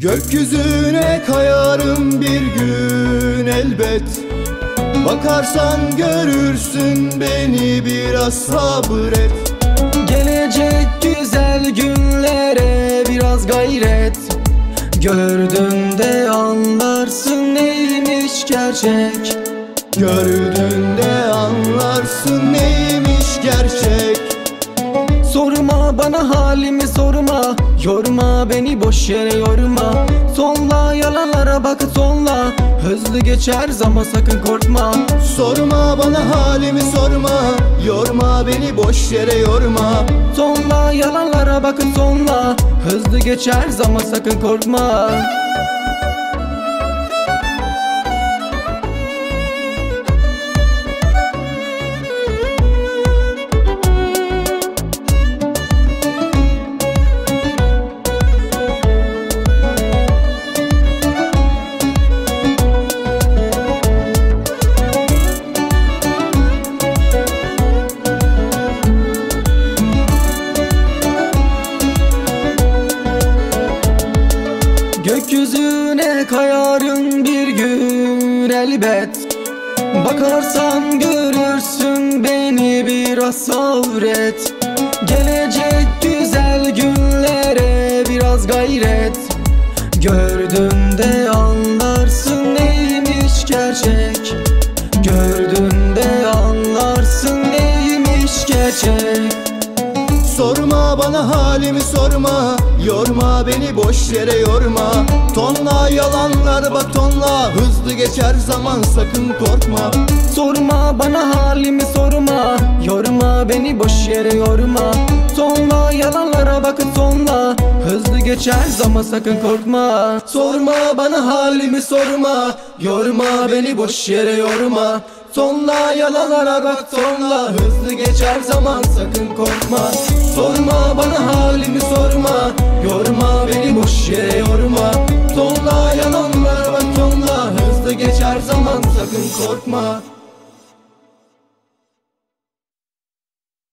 Gökyüzüne kayarım bir gün elbet. Bakarsan görürsün beni biraz sabret. Gelecek güzel günlere biraz gayret. Gördüğünde anlarsın neymiş gerçek. Gördüğünde anlarsın neymiş bana halimi sorma Yorma beni boş yere yorma. Sonla yalanlara bak sonla Hızlı geçer zaman sakın korkma. Sorma bana halimi sorma Yorma beni boş yere yorma. Sonla yalanlara bakın sonla Hızlı geçer zaman sakın korkma Gökyüzüne kayarım bir gün elbet. Bakarsan görürsün beni biraz sabret. Gelecek güzel günlere biraz gayret. Gördüğünde anlarsın neymiş gerçek. Gördüğünde anlarsın neymiş gerçek Sorma bana halimi sorma. Yorma beni boş yere yorma. Tonla yalanlar bak tonla. Hızlı geçer zaman sakın korkma. Sorma bana halimi sorma. Yorma beni boş yere yorma. Sonla yalanlara bakın sonla Hızlı geçer zaman sakın korkma. Sorma bana halimi sorma. Yorma beni boş yere yorma. Sonla yalanlara bak tonla. Hızlı geçer zaman sakın korkma Sorma bana halimi sorma. Yorma beni boş yere yorma. Tonla yalanlara bak tonla Hızlı geçer zaman sakın korkma